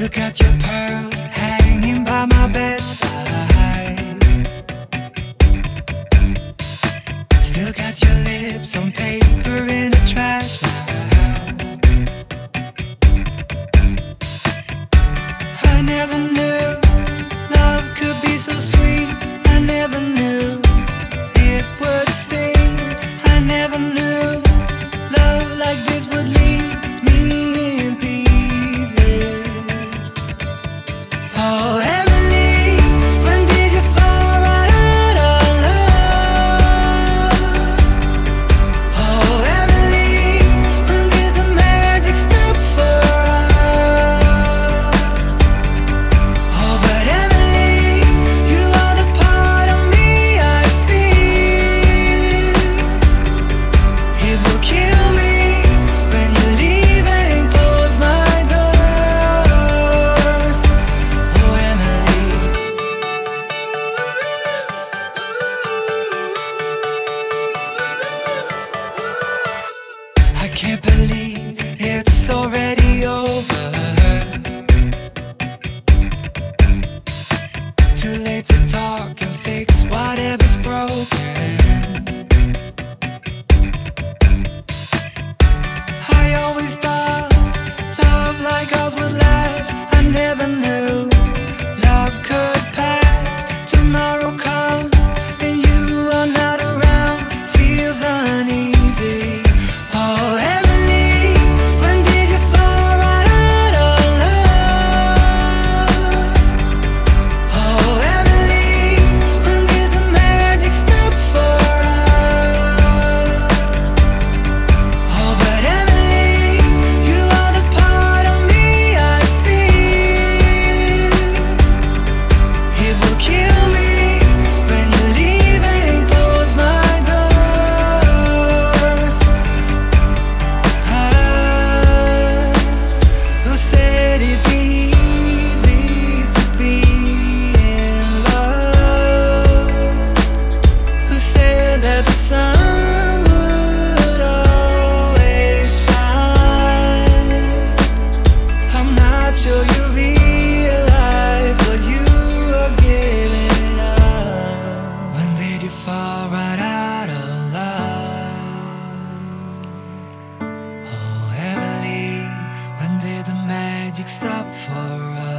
Still got your pearls hanging by my bedside. Still got your lips on paper in a trash now I never knew magic stop for us.